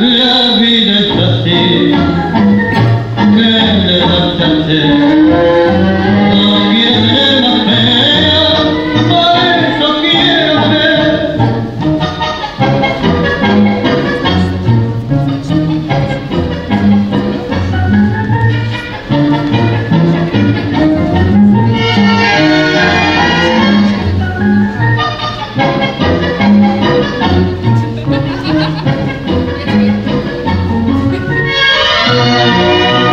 La vida es así, que le da. Música